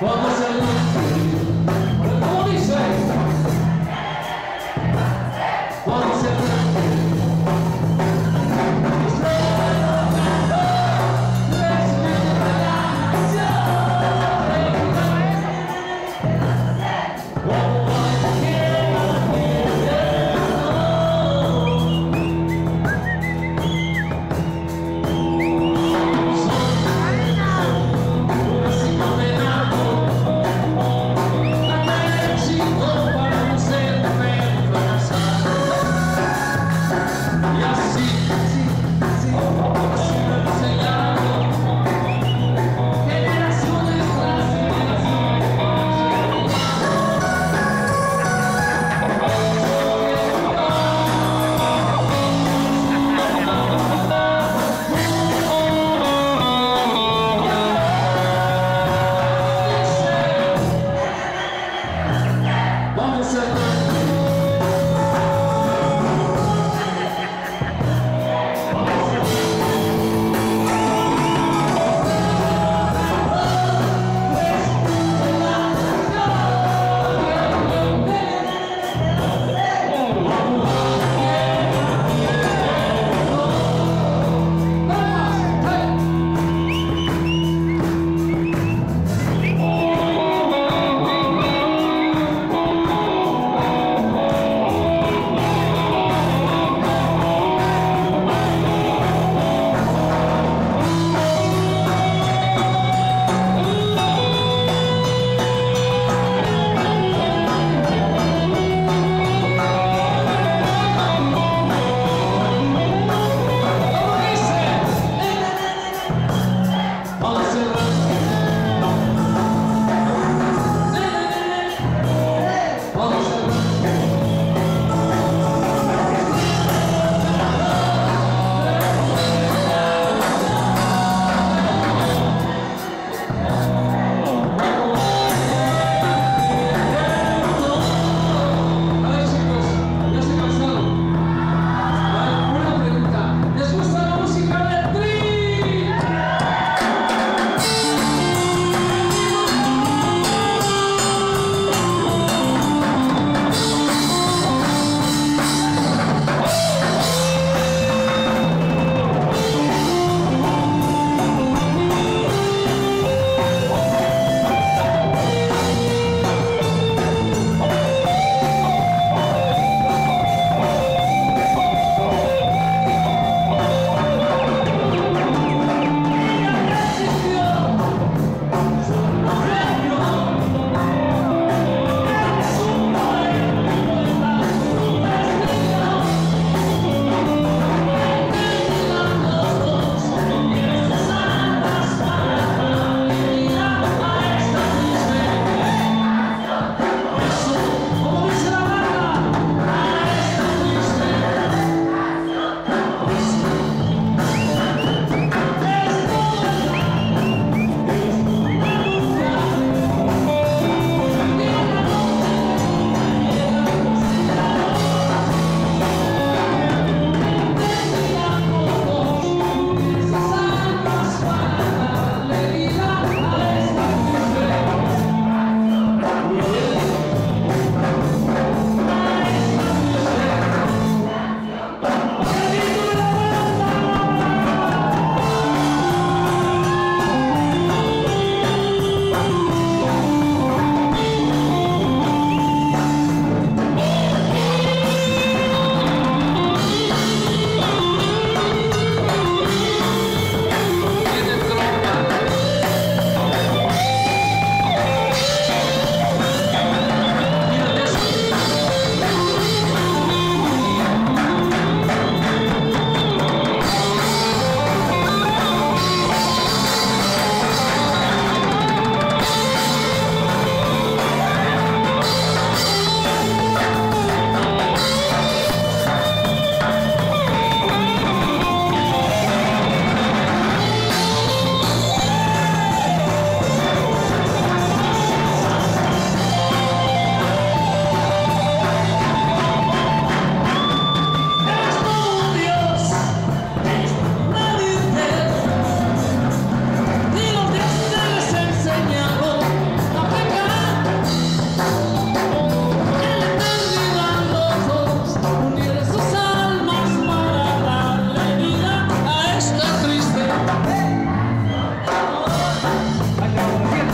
我们。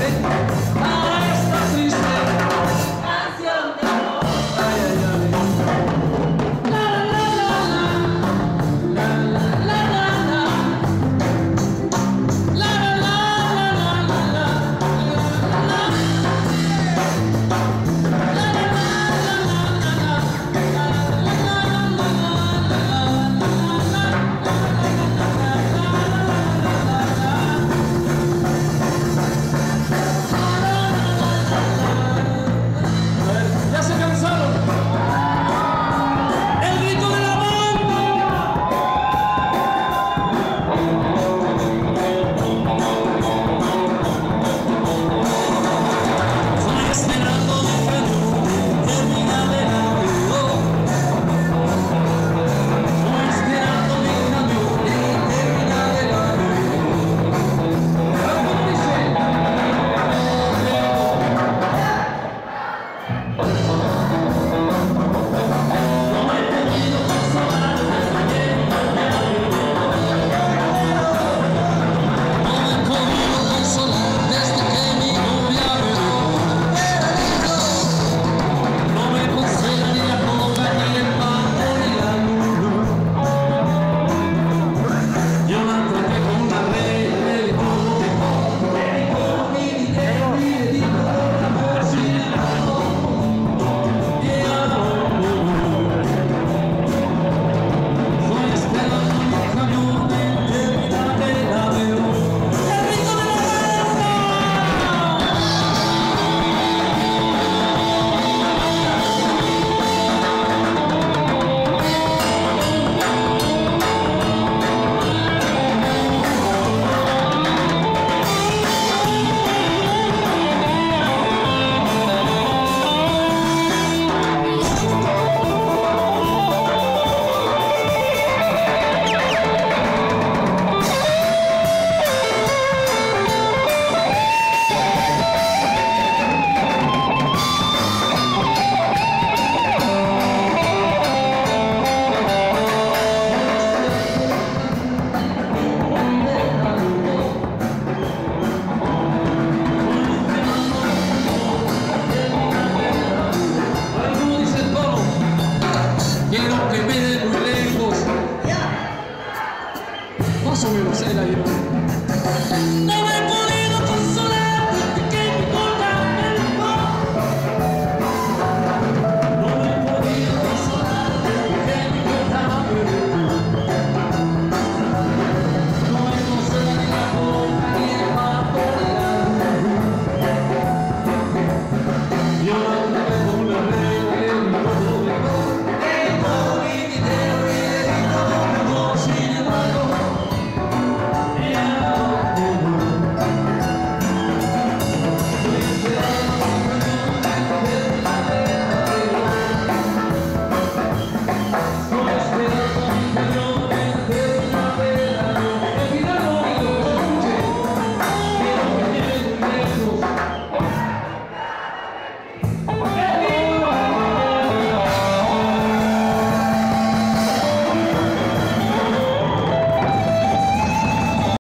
David. aunque me dé muy lejos. Más o menos, ahí la llevo.